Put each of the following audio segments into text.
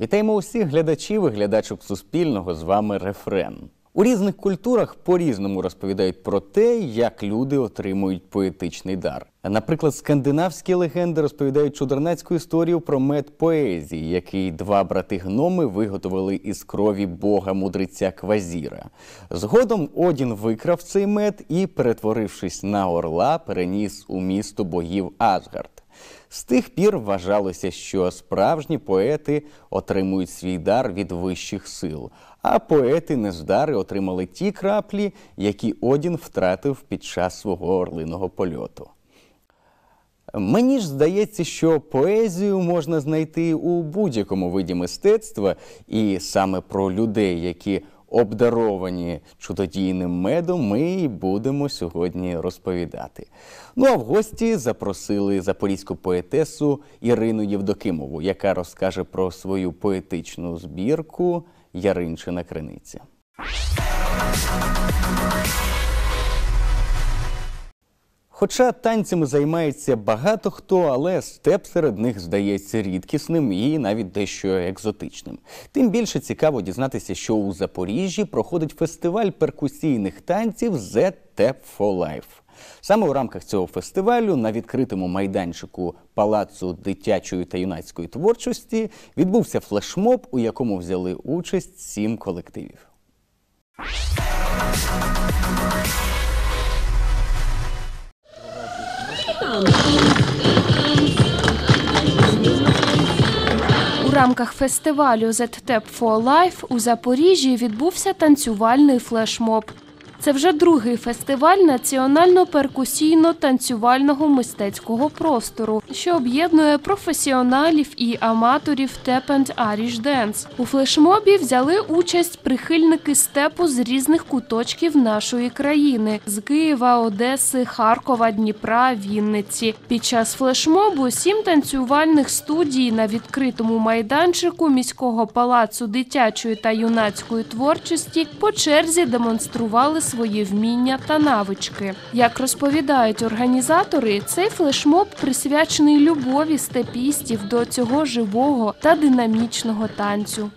Вітаємо усіх глядачів і глядачок Суспільного. З вами Рефрен. У різних культурах по-різному розповідають про те, як люди отримують поетичний дар. Наприклад, скандинавські легенди розповідають чудернацьку історію про мед поезії, який два брати гноми виготовили із крові бога мудреця Квазіра. Згодом Одін викрав цей мед і, перетворившись на орла, переніс у місто богів Асгард. З тих пір вважалося, що справжні поети отримують свій дар від вищих сил, а поети нездари отримали ті краплі, які Одін втратив під час свого орлиного польоту. Мені ж здається, що поезію можна знайти у будь-якому виді мистецтва, і саме про людей, які обдаровані чудодійним медом, ми і будемо сьогодні розповідати. Ну а в гості запросили запорізьку поетесу Ірину Євдокимову, яка розкаже про свою поетичну збірку Яринчина Криниця. Хоча танцями займається багато хто, але степ серед них здається рідкісним і навіть дещо екзотичним. Тим більше цікаво дізнатися, що у Запоріжжі проходить фестиваль перкусійних танців «The Tap for Life». Саме у рамках цього фестивалю на відкритому майданчику Палацу дитячої та юнацької творчості відбувся флешмоб, у якому взяли участь сім колективів. У рамках фестивалю «That Tap for Life» у Запоріжжі відбувся танцювальний флешмоб. Це вже другий фестиваль національно-перкусійно-танцювального мистецького простору, що об'єднує професіоналів і аматорів Tap and Irish Dance. У флешмобі взяли участь прихильники степу з різних куточків нашої країни з Києва, Одеси, Харкова, Дніпра, Вінниці. Під час флешмобу сім танцювальних студій на відкритому майданчику міського палацу дитячої та юнацької творчості по черзі демонстрували свої вміння та навички. Як розповідають організатори, цей флешмоб присвячений любові степістів до цього живого та динамічного танцю.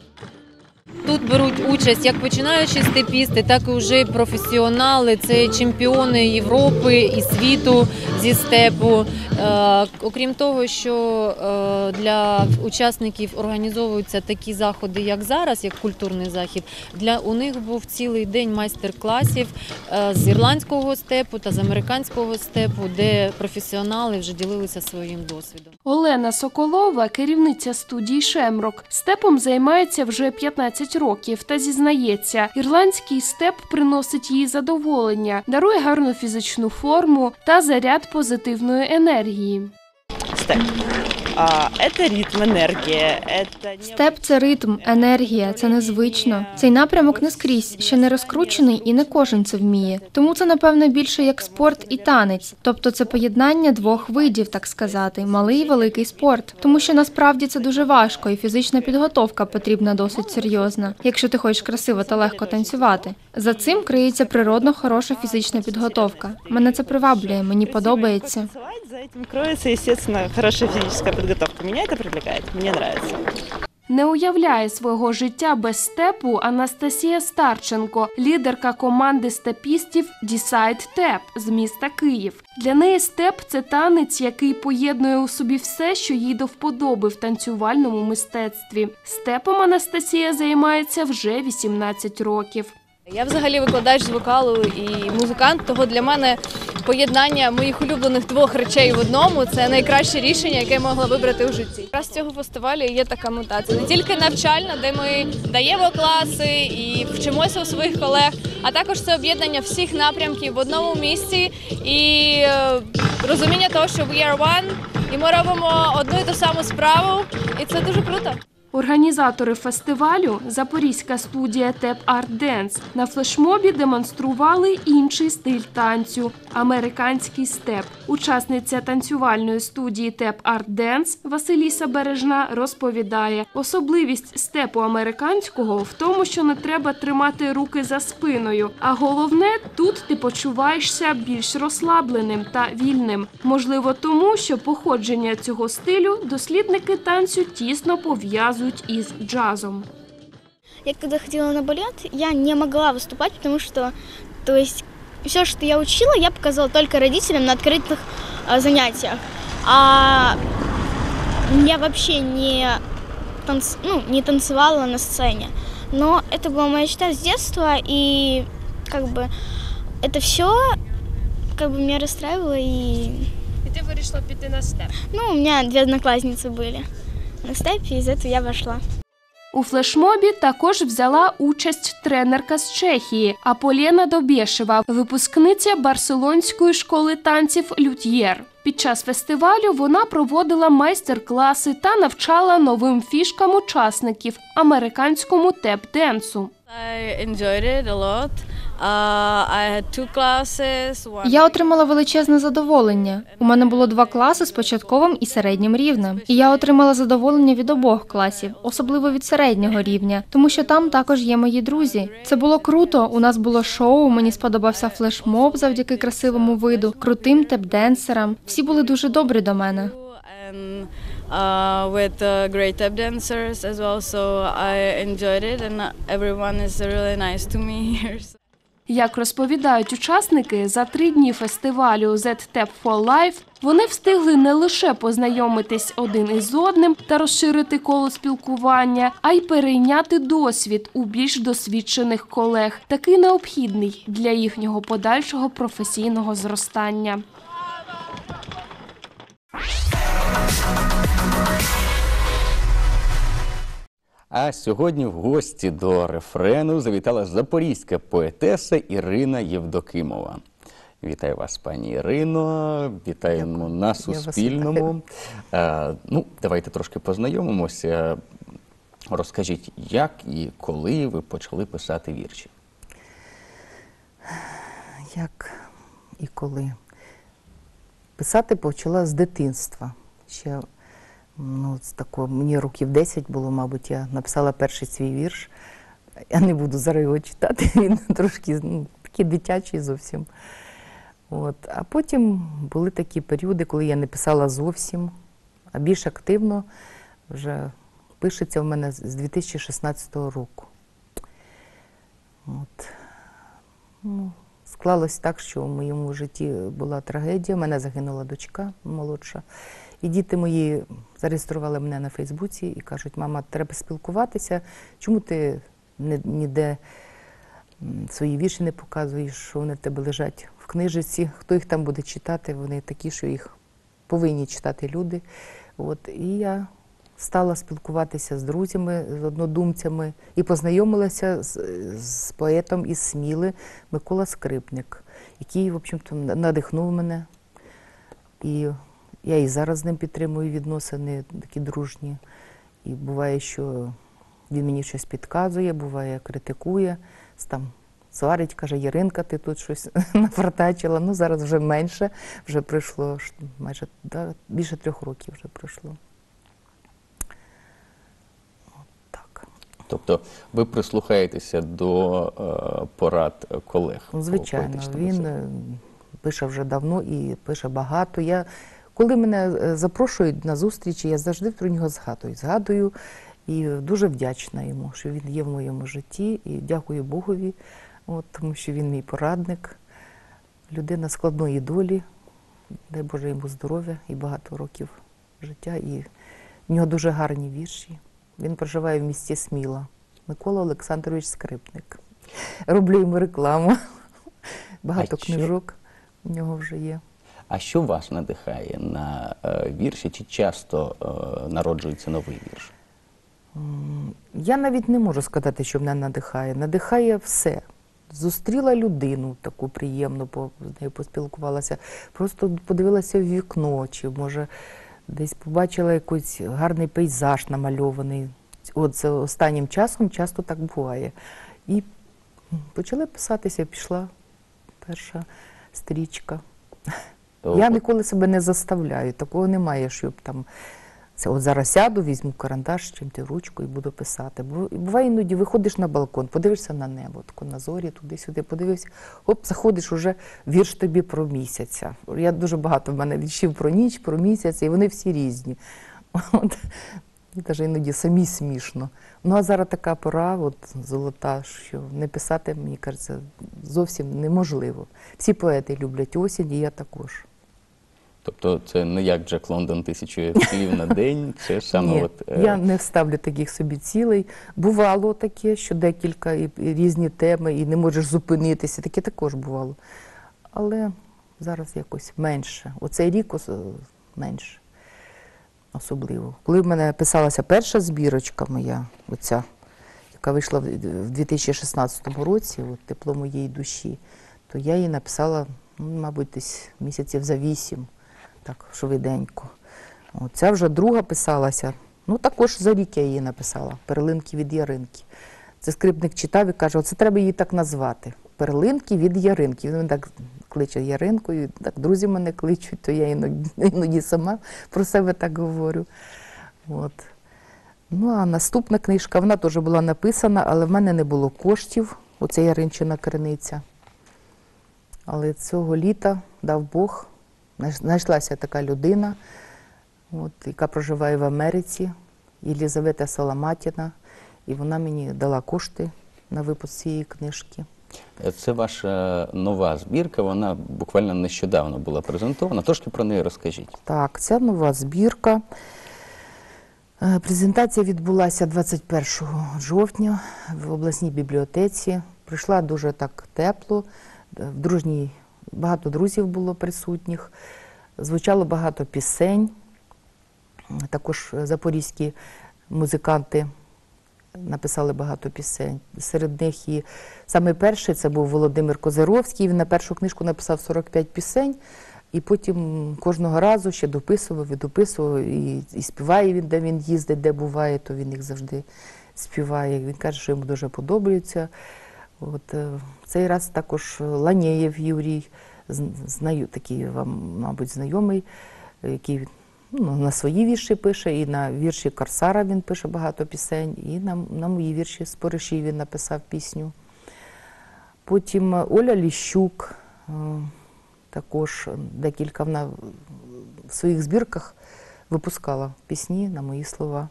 Тут беруть участь як починаючі степісти, так і вже професіонали. Це чемпіони Європи і світу зі степу. Е, окрім того, що е, для учасників організовуються такі заходи, як зараз, як культурний захід. Для у них був цілий день майстер-класів е, з ірландського степу та з американського степу, де професіонали вже ділилися своїм досвідом. Олена Соколова, керівниця студії Шемрок, степом займається вже 15 років та зізнається, ірландський степ приносить їй задоволення, дарує гарну фізичну форму та заряд позитивної енергії. степ. А, это ритм, енергія. Это не... Степ це ритм, енергія, це незвично. Цей напрямок не скрізь, ще не розкручений і не кожен це вміє. Тому це, напевно, більше як спорт і танець. Тобто це поєднання двох видів, так сказати, малий і великий спорт. Тому що насправді це дуже важко, і фізична підготовка потрібна досить серйозна, якщо ти хочеш красиво та легко танцювати. За цим криється природно хороша фізична підготовка. Мене це приваблює, мені подобається. Танцевать, За этим кроется, естественно, хорошая физическая подготовка. Меня это привлекает, мне нравится. Не уявляє свого життя без степу Анастасія Старченко, лідерка команди степістів Decide Tep з міста Київ. Для неї степ це танець, який поєднує у собі все, що їй до вподоби в танцювальному мистецтві. Степом Анастасія займається вже 18 років. Я взагалі викладач з вокалу і музикант, того для мене поєднання моїх улюблених двох речей в одному це найкраще рішення, яке я могла вибрати у житті. Якраз цього фестивалю є така мета. Це не тільки навчальна, де ми даємо класи і вчимося у своїх колег, а також це об'єднання всіх напрямків в одному місці і е, розуміння того, що we are one, і ми робимо одну і ту саму справу, і це дуже круто. Організатори фестивалю Запорізька студія Теп Арт Денс на флешмобі демонстрували інший стиль танцю американський степ. Учасниця танцювальної студії Теп Арт Денс Василіса Бережна розповідає: особливість степу американського в тому, що не треба тримати руки за спиною. А головне, тут ти почуваєшся більш розслабленим та вільним. Можливо, тому що походження цього стилю дослідники танцю тісно пов'язують із джазом. Я когда ходила на балет, я не могла выступать, потому что, то есть, все, что я учила, я показывала только родителям на открытых а, занятиях. А я вообще не, танц... ну, не танцевала на сцене. Но это была моя мечта с детства, и как бы это все как бы меня расстраивало, и І ти вирішила піти на степ. ну, у меня две одноклассницы были на степе, и из этого я вошла. У флешмобі також взяла участь тренерка з Чехії Аполєна Добєшева, випускниця Барселонської школи танців Лют'єр. Під час фестивалю вона проводила майстер-класи та навчала новим фішкам учасників американському теп-денсу. I enjoyed it a. Uh, Я отримала величезне задоволення. У мене було два класи з початковим і середнім рівнем. І я отримала задоволення від обох класів, особливо від середнього рівня, тому що там також є мої друзі. Це було круто. У нас було шоу. Мені сподобався флешмоб завдяки красивому виду, крутим теп-денсерам. Всі були дуже добрі до мене. uh, with uh, great tap dancers as well. So I enjoyed it, and everyone is really nice to me here. So- Як розповідають учасники, за три дні фестивалю Z Tap for Life вони встигли не лише познайомитись один із одним та розширити коло спілкування, а й перейняти досвід у більш досвідчених колег, такий необхідний для їхнього подальшого професійного зростання. А сьогодні в гості до рефрену завітала запорізька поетеса Ірина Євдокимова. Вітаю вас, пані Ірино. Вітаємо на Суспільному. Е, ну, давайте трошки познайомимося. Розкажіть, як і коли ви почали писати вірші? Як і коли? Писати почала з дитинства. Ще ну, з мені років 10 було, мабуть, я написала перший свій вірш. Я не буду зараз його читати, він трошки ну, такий дитячий зовсім. От. А потім були такі періоди, коли я не писала зовсім, а більш активно вже пишеться в мене з з 2016 року. От. Ну, склалось так, що в моєму житті була трагедія. Мене загинула дочка молодша. І діти мої зареєстрували мене на Фейсбуці і кажуть, мама, треба спілкуватися. Чому ти ніде свої вірші не показуєш, що вони в тебе лежать в книжці? Хто їх там буде читати? Вони такі, що їх повинні читати люди. От, і я стала спілкуватися з друзями, з однодумцями і познайомилася з, з поетом із Сміли Микола Скрипник, який, в общем-то, надихнув мене. І я і зараз з ним підтримую відносини такі дружні. І буває, що він мені щось підказує, буває, критикує, там сварить, каже, Яринка, ти тут щось нафартачила. Ну, зараз вже менше, вже пройшло майже да, більше трьох років вже пройшло. От так. Тобто ви прислухаєтеся до е, порад колег? Звичайно, він е, пише вже давно і пише багато. Я, коли мене е, запрошують на зустрічі, я завжди про нього згадую. Згадую і дуже вдячна йому, що він є в моєму житті. І дякую Богові, от, тому що він мій порадник, людина складної долі. Дай Боже йому здоров'я і багато років життя. І в нього дуже гарні вірші. Він проживає в місті Сміла. Микола Олександрович Скрипник. Роблю йому рекламу. Багато А що? книжок у нього вже є. А що вас надихає на е, вірші? Чи часто е, народжується новий вірш? Я навіть не можу сказати, що мене надихає. Надихає все. Зустріла людину таку приємну, з нею поспілкувалася, просто подивилася в вікно, чи може десь побачила якийсь гарний пейзаж намальований. От з останнім часом часто так буває. І почали писатися, пішла перша стрічка. То Я ніколи себе не заставляю, такого немає, щоб там. Це от зараз сяду, візьму карандаш, чим-то ручку і буду писати. І Буває іноді виходиш на балкон, подивишся на небо, тако на зорі, туди-сюди, подивився, оп, заходиш уже вірш тобі про місяця. Я дуже багато в мене віршів про ніч, про місяць, і вони всі різні. От. І навіть іноді самі смішно. Ну а зараз така пора, от золота, що не писати, мені кажеться, зовсім неможливо. Всі поети люблять осінь, і я також. Тобто це не як Джек Лондон тисячу слів на день, це саме Ні, от е, я не ставлю таких собі цілей. Бувало таке, що декілька і, різні теми, і не можеш зупинитися. Таке також бувало. Але зараз якось менше. Оцей рік менше. Особливо. Коли в мене писалася перша збірочка моя, оця, яка вийшла в в 2016 році, от, тепло моєї душі, то я її написала, ну, мабуть, десь місяців за вісім, так, швиденько. О, Ця вже друга писалася. Ну, також за рік я її написала. Перлинки від Яринки. Це скрипник читав і каже, оце треба її так назвати. Перлинки від Яринки. Він так кличе Яринкою, так друзі мене кличуть, то я іноді, іноді сама про себе так говорю. От. Ну, а наступна книжка, вона теж була написана, але в мене не було коштів. Оце Яринчина криниця. Але цього літа дав Бог, знайшлася така людина, от, яка проживає в Америці, Єлізавета Соломатіна, і вона мені дала кошти на випуск цієї книжки. Це ваша нова збірка, вона буквально нещодавно була презентована. Трошки про неї розкажіть. Так, це нова збірка. Е, Презентація відбулася 21 жовтня в обласній бібліотеці. Прийшла дуже так тепло, е, в дружній, багато друзів було присутніх, звучало багато пісень. Також е, запорізькі музиканти написали багато пісень. Серед них і саме перший це був Володимир Козировський. Він на першу книжку написав 45 пісень, і потім кожного разу ще дописував і дописував, і, і співає він, де він їздить, де буває, то він їх завжди співає. Він каже, що йому дуже подобаються. От, е, цей раз також Ланєєв Юрій, знаю, такий вам, мабуть, знайомий, який ну, на свої вірші пише, і на вірші Корсара він пише багато пісень, і на, на мої вірші з Пориші він написав пісню. Потім Оля Ліщук, е, також декілька вона в своїх збірках випускала пісні на мої слова.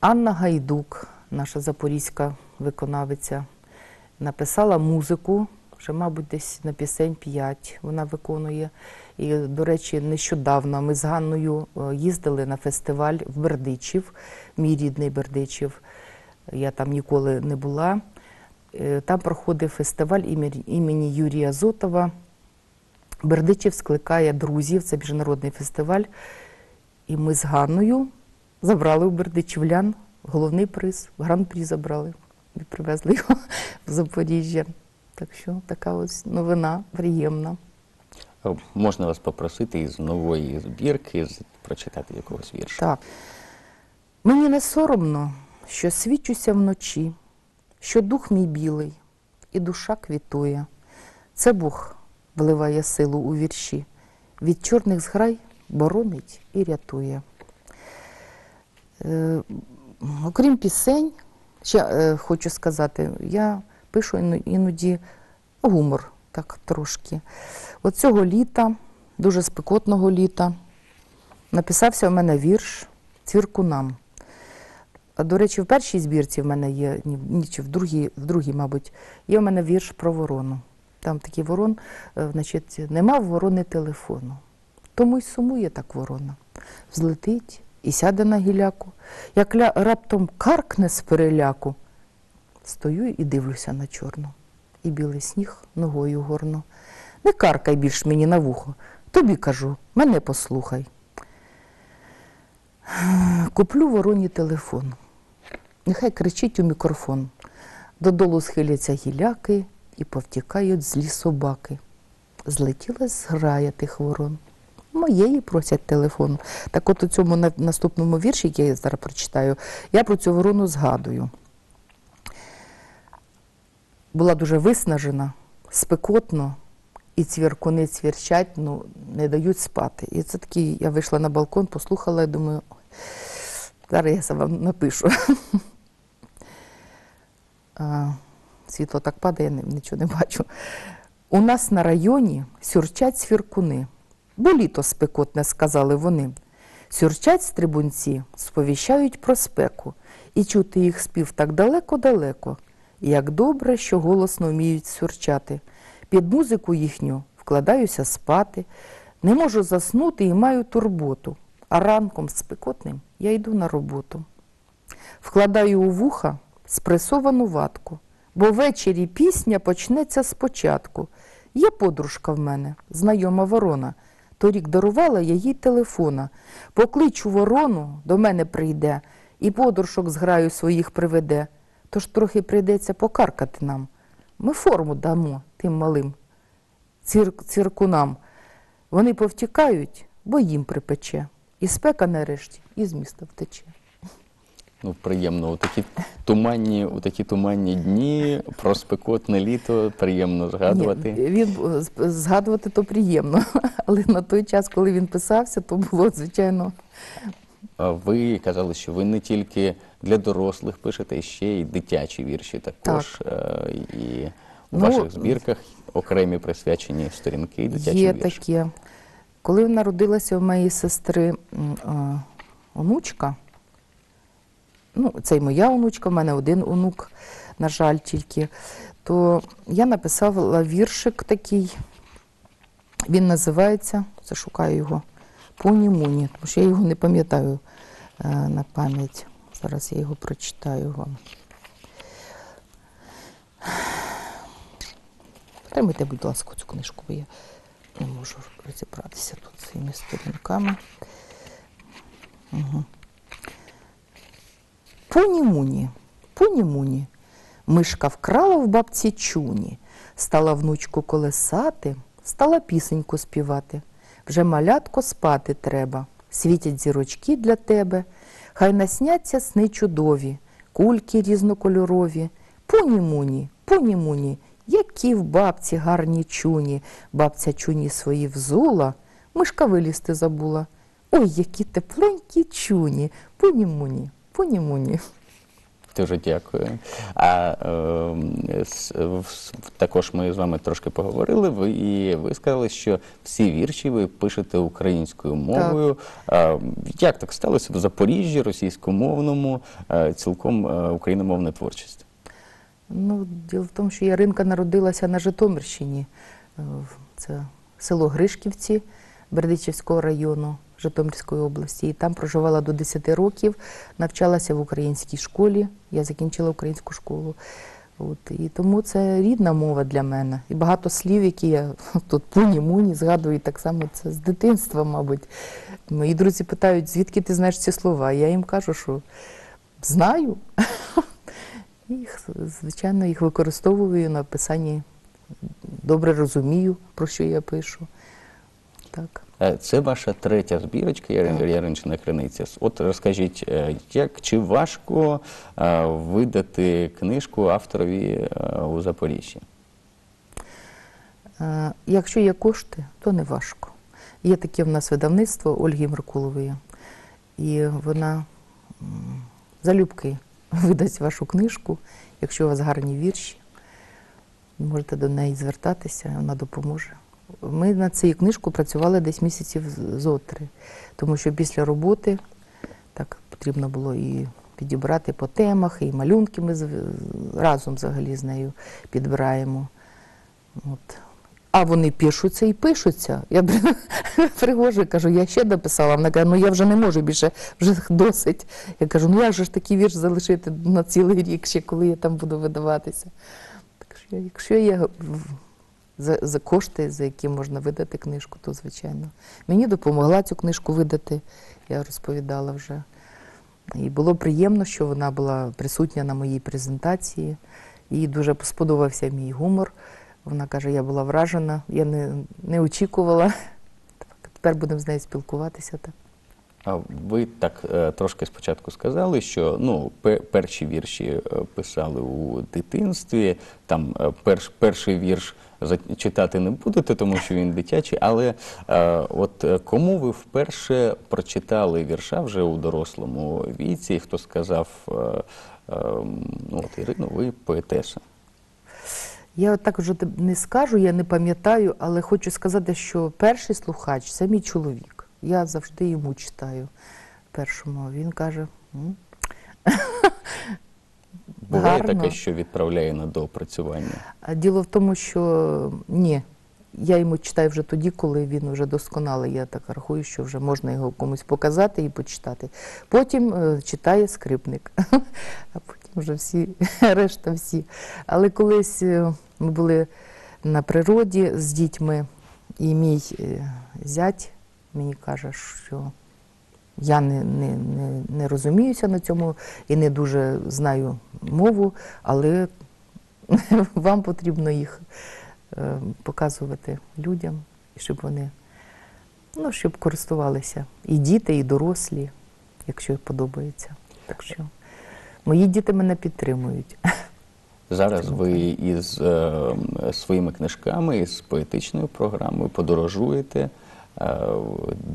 Анна Гайдук, наша запорізька виконавиця, написала музику, вже, мабуть, десь на пісень 5 вона виконує. І, до речі, нещодавно ми з Ганною е, їздили на фестиваль в Бердичів, мій рідний Бердичів. Я там ніколи не була. Е, Там проходив фестиваль імені- Юрія Зотова. Бердичів скликає друзів, це міжнародний фестиваль. І ми з Ганною забрали у бердичівлян головний приз, гран-прі забрали і привезли його в Запоріжжя. Так що така ось новина приємна. Е, Можна вас попросити із нової збірки прочитати якогось вірша. Так. Мені не соромно, що свічуся вночі, що дух мій білий, і душа квітує. Це Бог вливає силу у вірші, від чорних зграй боронить і рятує. Е, окрім пісень, ще е, хочу сказати, я пишу іноді гумор, так трошки. От цього літа, дуже спекотного літа, написався у мене вірш Цвіркунам. До речі, в першій збірці в мене є, ні, чи в другій, в другій, мабуть, є в мене вірш про ворону. Там такий ворон, е, значить, нема в ворони телефону. Тому й сумує так ворона. Взлетить і сяде на гіляку. Як ля, раптом каркне з переляку. Стою і дивлюся на чорну. І білий сніг ногою горну. Не каркай більш мені на вухо. Тобі кажу, мене послухай. Куплю вороні телефон. Нехай кричить у мікрофон. Додолу схиляться гіляки і повтікають злі собаки. Злетіла зграя тих ворон. Моєї просять телефон. Так от у цьому наступному вірші, який я зараз прочитаю, я про цю ворону згадую. Була дуже виснажена, спекотно, і цвіркуни цвірчать, ну, не дають спати. І це такий, я вийшла на балкон, послухала і думаю, «Ой, зараз я це вам напишу. Світло так падає, я нічого не бачу. У нас на районі сюрчать свіркуни. Бо літо спекотне, сказали вони. Сюрчать стрибунці, сповіщають про спеку, і чути їх спів так далеко-далеко. Як добре, що голосно вміють сюрчати. Під музику їхню вкладаюся спати, не можу заснути і маю турботу. А ранком спекотним я йду на роботу. Вкладаю у вуха спресовану ватку, бо ввечері пісня почнеться спочатку. Є подружка в мене, знайома ворона. Торік дарувала я їй телефона. Покличу ворону, до мене прийде, і подоршок з граю своїх приведе. Тож трохи прийдеться покаркати нам. Ми форму дамо тим малим цир- циркунам. Вони повтікають, бо їм припече. І спека нарешті і з міста втече. Ну, приємно. У такі туманні, у такі туманні дні про спекотне літо приємно згадувати. Ні, він е, згадувати то приємно, але на той час, коли він писався, то було звичайно. А Ви казали, що ви не тільки для дорослих пишете, а ще й дитячі вірші також. Е, І у Ну, ваших збірках окремі присвячені сторінки дитячим Є віршам. таке. Коли народилася у моєї сестри е, онучка, ну, це й моя онучка, в мене один онук, на жаль, тільки, то я написала віршик такий. Він називається, зашукаю його, Пуні Муні, тому що я його не пам'ятаю е, на пам'ять. Зараз я його прочитаю вам. Тримайте, будь ласка, цю книжку, бо я не можу розібратися тут своїми сторінками. Угу. Пуні-муні, пуні-муні, мишка вкрала в бабці чуні, стала внучку колесати, стала пісеньку співати. Вже малятко спати треба, світять зірочки для тебе, хай насняться сни чудові, кульки різнокольорові. Пуні-муні, пуні-муні, які в бабці гарні чуні. Бабця чуні свої взула, мишка вилізти забула. Ой, які тепленькі чуні, пуні-муні, пуні-муні. Дуже дякую. А е, с- в- також ми з вами трошки поговорили. Ви і ви сказали, що всі вірші ви пишете українською мовою. А, як так сталося в Запоріжжі, російськомовному, е, цілком е, україномовна творчість? Ну, діло в тому, що Яринка народилася на Житомирщині. Е, Це село Гришківці Бердичівського району Житомирської області. І там проживала до 10 років, навчалася в українській школі. Я закінчила українську школу. От, і тому це рідна мова для мене. І багато слів, які я тут пуні-муні згадую так само це з дитинства, мабуть. Мої друзі питають, звідки ти знаєш ці слова? Я їм кажу, що знаю. Їх, звичайно, їх використовую на писанні. Добре розумію, про що я пишу. Так. Е, Це ваша третя збірочка Яринчина Криниця. От розкажіть, е, як чи важко е, видати книжку авторові у Запоріжжі? Якщо є кошти, то не важко. Є таке в нас видавництво Ольги Меркулової, і вона залюбки видасть вашу книжку, якщо у вас гарні вірші. Можете до неї звертатися, вона допоможе. Ми над цією книжкою працювали десь місяців зо три, тому що після роботи так потрібно було і підібрати по темах, і малюнки ми разом взагалі з нею підбираємо. От. А вони пишуться і пишуться. Я при- пригожу, кажу, я ще дописала. Вона каже, ну я вже не можу більше, вже досить. Я кажу, ну як же ж такий вірш залишити на цілий рік, ще коли я там буду видаватися. Так що, якщо в- за, за кошти, за які можна видати книжку, то звичайно. Мені допомогла цю книжку видати, я розповідала вже. І було приємно, що вона була присутня на моїй презентації. Їй дуже сподобався мій гумор. Вона каже, я була вражена, я не, не очікувала. Тепер будемо з нею спілкуватися. Так. А ви так е, трошки спочатку сказали, що ну перші вірші е, писали у дитинстві. Там е, перш, перший вірш читати не будете, тому що він дитячий. Але от кому ви вперше прочитали вірша вже у дорослому віці? Хто сказав, ну от Ірино, ви поетеса? Я от так вже не скажу, я не пам'ятаю, але хочу сказати, що перший слухач це мій чоловік. Я завжди йому читаю першому. Він каже. «М, Буває Гарно. таке, що відправляє на доопрацювання. А Діло в тому, що ні, я йому читаю вже тоді, коли він вже досконалий. Я так рахую, що вже можна його комусь показати і почитати. Потім е, читає скрипник, а потім вже всі, решта всі. Але колись е, ми були на природі з дітьми, і мій е, зять мені каже, що я не, не, не, не розуміюся на цьому і не дуже знаю мову, але вам потрібно їх е, показувати людям, щоб вони ну, щоб користувалися і діти, і дорослі, якщо подобається. Так що мої діти мене підтримують. Зараз ви із е, своїми книжками, із поетичною програмою подорожуєте. Е,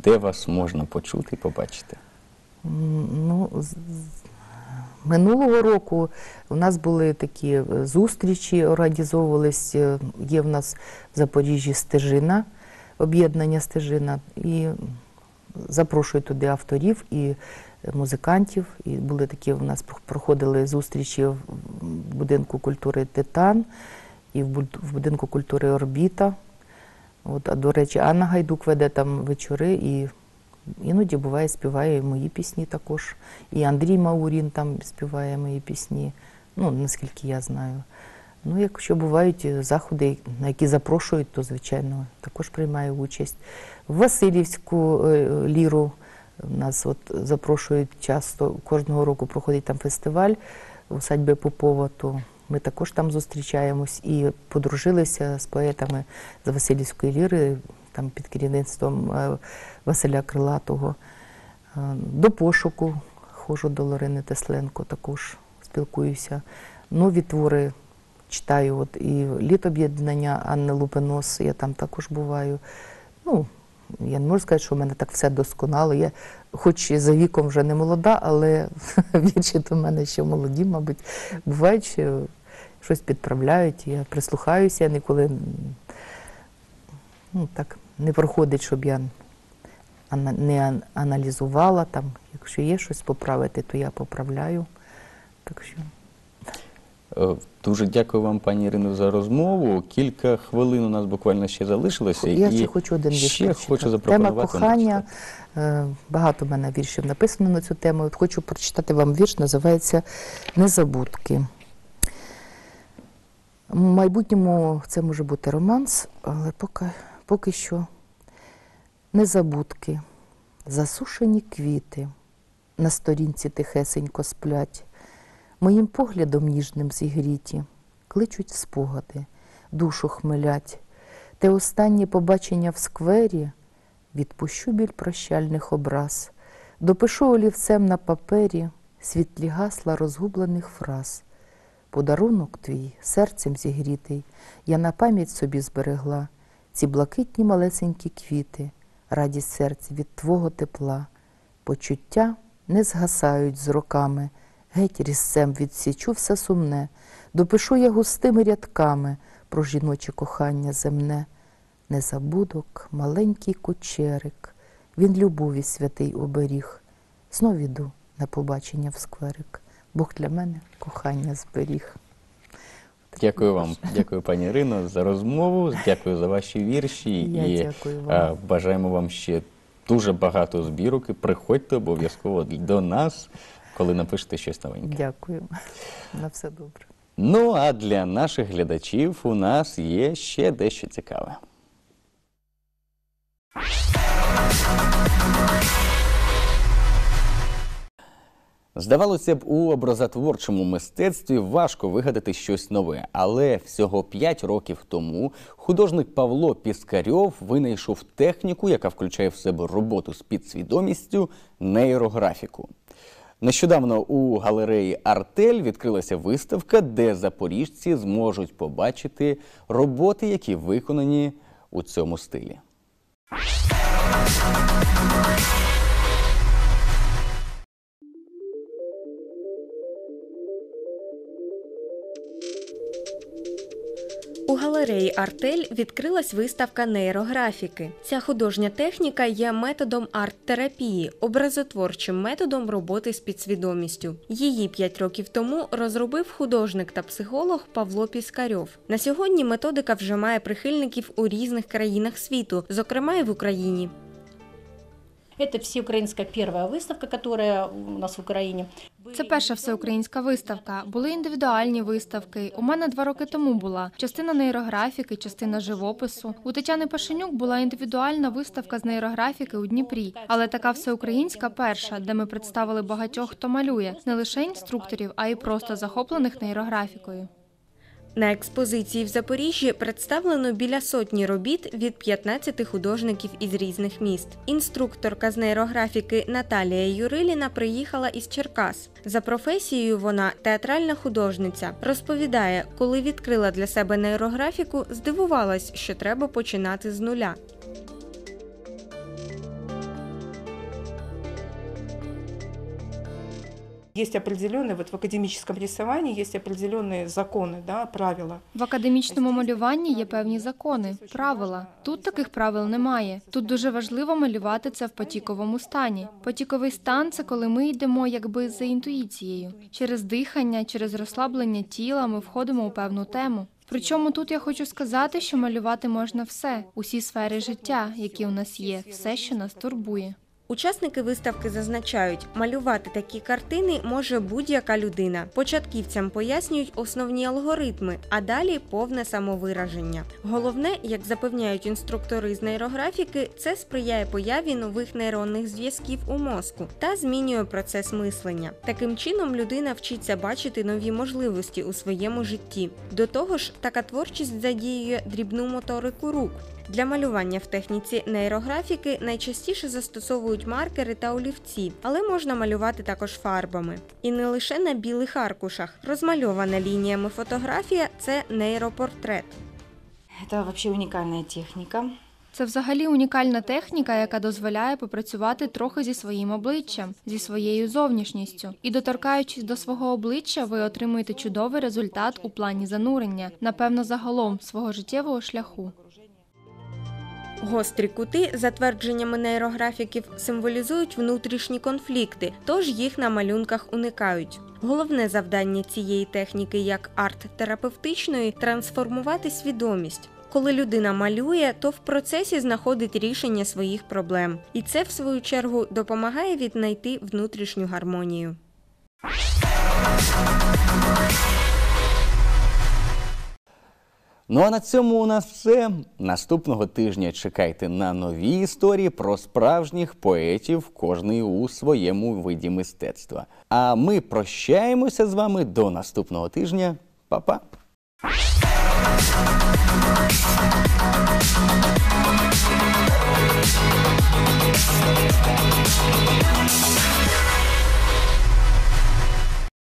де вас можна почути і побачити? Ну, минулого року у нас були такі е, зустрічі, організовувались. е, Є в нас в Запоріжжі стежина, об'єднання стежина, і запрошую туди авторів і музикантів. І були такі у нас проходили зустрічі в будинку культури Титан і в будинку культури Орбіта. От, а до речі, Анна Гайдук веде там вечори і іноді буває співає мої пісні також. І Андрій Маурін там співає мої пісні, ну, наскільки я знаю. Ну, якщо бувають е, заходи, на які запрошують, то, звичайно, також приймаю участь. В Васильівську е, ліру нас от запрошують часто, кожного року проходить там фестиваль усадьби Попова, то ми також там зустрічаємось і подружилися з поетами з Васильівської ліри, там під керівництвом е, Василя Крилатого. Е, До пошуку ходжу до Лорини Тесленко, також спілкуюся. Нові твори читаю. От і літоб'єднання Анни Лупенос, я там також буваю. Ну, я не можу сказати, що в мене так все досконало. Я, хоч і за віком вже не молода, але вірші до мене ще молоді, мабуть. Бувають, щось підправляють, я прислухаюся, ніколи ну, так не проходить, щоб я не аналізувала там. Якщо є щось поправити, то я поправляю. Так що Е, Дуже дякую вам, пані Ірино, за розмову. Кілька хвилин у нас буквально ще залишилося. я і ще хочу один вірш ще хочу Тема запропонувати вам кохання. е, Багато в мене віршів написано на цю тему. От хочу прочитати вам вірш, називається Незабудки. В майбутньому це може бути романс, але поки, поки що незабудки, засушені квіти, на сторінці тихесенько сплять, моїм поглядом ніжним зігріті, кличуть спогади, душу хмелять. Те останнє побачення в сквері, відпущу біль прощальних образ, допишу олівцем на папері світлі гасла розгублених фраз. Подарунок твій, серцем зігрітий, я на пам'ять собі зберегла ці блакитні малесенькі квіти, радість серця від твого тепла. Почуття не згасають з роками, геть різцем відсічу все сумне, допишу я густими рядками про жіноче кохання земне. Незабудок, маленький кучерик, він любові святий оберіг. Знов іду на побачення в скверик. Бог для мене кохання зберіг. Дякую вам, дякую, пані Ірино, за розмову. Дякую за ваші вірші. Я і дякую вам. е, бажаємо вам ще дуже багато збірок. І приходьте обов'язково до нас, коли напишете щось новеньке. Дякую. На все добре. Ну а для наших глядачів у нас є ще дещо цікаве. Здавалося б, у образотворчому мистецтві важко вигадати щось нове, але всього 5 років тому художник Павло Піскарьов винайшов техніку, яка включає в себе роботу з підсвідомістю нейрографіку. Нещодавно у галереї Артель відкрилася виставка, де запоріжці зможуть побачити роботи, які виконані у цьому стилі. У галереї Артель відкрилась виставка нейрографіки. Ця художня техніка є методом арт-терапії, образотворчим методом роботи з підсвідомістю. Її 5 років тому розробив художник та психолог Павло Піскарьов. На сьогодні методика вже має прихильників у різних країнах світу, зокрема і в Україні. Это всеукраинская первая выставка, которая у нас в Украине. Це перша всеукраїнська виставка. Були індивідуальні виставки. У мене два роки тому була частина нейрографіки, частина живопису. У Тетяни Пашенюк була індивідуальна виставка з нейрографіки у Дніпрі, але така всеукраїнська перша, де ми представили багатьох, хто малює не лише інструкторів, а й просто захоплених нейрографікою. На експозиції в Запоріжжі представлено біля сотні робіт від 15 художників із різних міст. Інструкторка з нейрографіки Наталія Юриліна приїхала із Черкас. За професією вона театральна художниця. Розповідає, коли відкрила для себе нейрографіку, здивувалась, що треба починати з нуля. Есть определенные, вот в академическом рисовании есть определенные законы, да, правила. В академічному малюванні є певні закони, правила. Тут таких правил немає. Тут дуже важливо малювати це в потіковому стані. Потіковий стан це коли ми йдемо якби за інтуїцією. Через дихання, через розслаблення тіла ми входимо у певну тему. Причому тут я хочу сказати, що малювати можна все, усі сфери життя, які у нас є, все, що нас турбує. Учасники виставки зазначають, малювати такі картини може будь-яка людина. Початківцям пояснюють основні алгоритми, а далі повне самовираження. Головне, як запевняють інструктори з нейрографіки, це сприяє появі нових нейронних зв'язків у мозку та змінює процес мислення. Таким чином людина вчиться бачити нові можливості у своєму житті. До того ж, така творчість задіює дрібну моторику рук. Для малювання в техніці нейрографіки найчастіше застосовують маркери та олівці, але можна малювати також фарбами. І не лише на білих аркушах. Розмальована лініями фотографія це нейропортрет. Это вообще уникальная техника. Це взагалі унікальна техніка, яка дозволяє попрацювати трохи зі своїм обличчям, зі своєю зовнішністю. І доторкаючись до свого обличчя, ви отримуєте чудовий результат у плані занурення, напевно, загалом свого життєвого шляху. Гострі кути, за твердженнями нейрографіків, символізують внутрішні конфлікти, тож їх на малюнках уникають. Головне завдання цієї техніки як арт-терапевтичної трансформувати свідомість. Коли людина малює, то в процесі знаходить рішення своїх проблем, і це, в свою чергу, допомагає віднайти внутрішню гармонію. Ну а на цьому у нас все. Наступного тижня чекайте на нові історії про справжніх поетів, кожний у своєму виді мистецтва. А ми прощаємося з вами до наступного тижня. Па-па! We'll be.